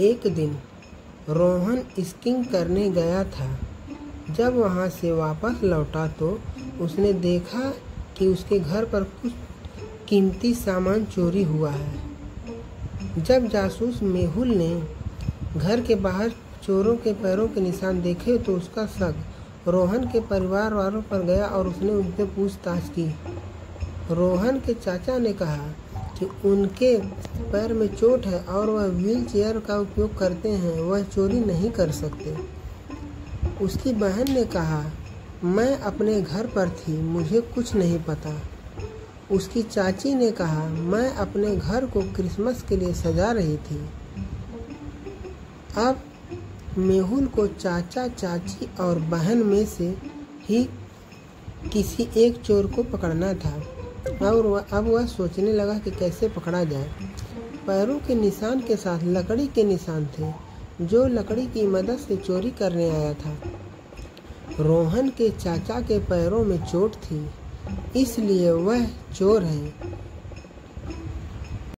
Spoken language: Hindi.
एक दिन रोहन स्किंग करने गया था। जब वहाँ से वापस लौटा तो उसने देखा कि उसके घर पर कुछ कीमती सामान चोरी हुआ है। जब जासूस मेहुल ने घर के बाहर चोरों के पैरों के निशान देखे तो उसका शक रोहन के परिवार वालों पर गया और उसने उनसे पूछताछ की। रोहन के चाचा ने कहा कि उनके पैर में चोट है और वह व्हील चेयर का उपयोग करते हैं, वह चोरी नहीं कर सकते। उसकी बहन ने कहा, मैं अपने घर पर थी, मुझे कुछ नहीं पता। उसकी चाची ने कहा, मैं अपने घर को क्रिसमस के लिए सजा रही थी। अब मेहुल को चाचा, चाची और बहन में से ही किसी एक चोर को पकड़ना था और अब वह सोचने लगा कि कैसे पकड़ा जाए। पैरों के निशान के साथ लकड़ी के निशान थे, जो लकड़ी की मदद से चोरी करने आया था। रोहन के चाचा के पैरों में चोट थी, इसलिए वह चोर है।